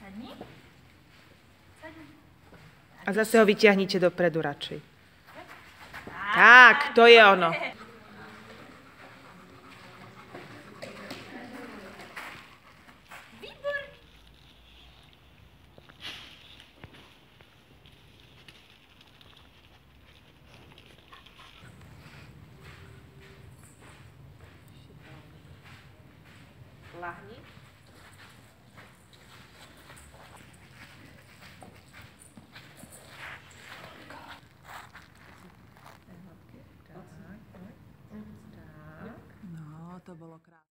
Sadni. Sadni. A zase ho vyťahnite dopredu radšej. Tak, to je ono. Lahni. No, to bolo krásne.